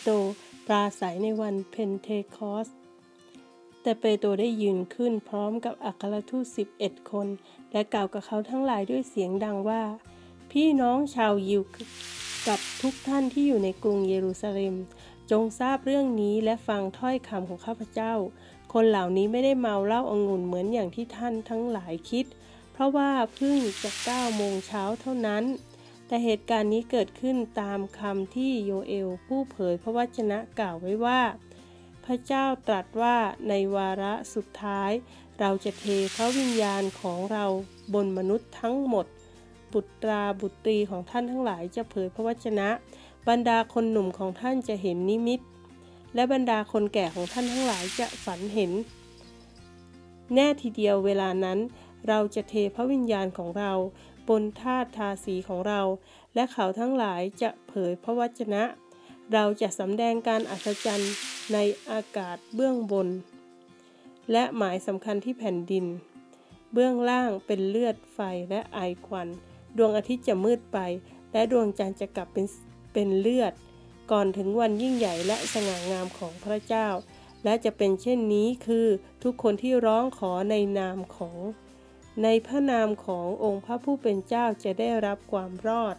โตรปราศัยในวันเพนเทคอส แต่เปโตรได้ยืนขึ้นพร้อมกับอัครทูตสิบเอ็ดคน และกล่าวกับเขาทั้งหลายด้วยเสียงดังว่า พี่น้องชาวยิวกับทุกท่านที่อยู่ในกรุงเยรูซาเล็ม จงทราบเรื่องนี้และฟังถ้อยคำของข้าพเจ้า คนเหล่านี้ไม่ได้เมาเหล้าองุ่นเหมือนอย่างที่ท่านทั้งหลายคิด เพราะว่าเพิ่งจะเก้าโมงเช้าเท่านั้น แต่เหตุการณ์นี้เกิดขึ้นตามคำที่โยเอล ผู้เผยพระวจนะกล่าวไว้ว่า พระเจ้าตรัสว่าในวาระสุดท้าย เราจะเทพระวิญญาณของเราบนมนุษย์ทั้งหมด บุตราบุตรีของท่านทั้งหลายจะเผยพระวจนะ บรรดาคนหนุ่มของท่านจะเห็นนิมิต และบรรดาคนแก่ของท่านทั้งหลายจะฝันเห็น แน่ทีเดียวเวลานั้น เราจะเทพระวิญญาณของเรา บนธาตุทาสีของเรา และเขาทั้งหลายจะเผยพระวจนะ เราจะสำแดงการอัศจรรย์ในอากาศเบื้องบน และหมายสำคัญที่แผ่นดิน เบื้องล่างเป็นเลือดไฟและไอควัน ดวงอาทิตย์จะมืดไป และดวงจันทร์จะกลับเป็นเป็นเลือด ก่อนถึงวันยิ่งใหญ่และสง่างามของพระเจ้า และจะเป็นเช่นนี้คือทุกคนที่ร้องขอในนามของ ในพระนามขององค์พระผู้เป็นเจ้าจะได้รับความรอด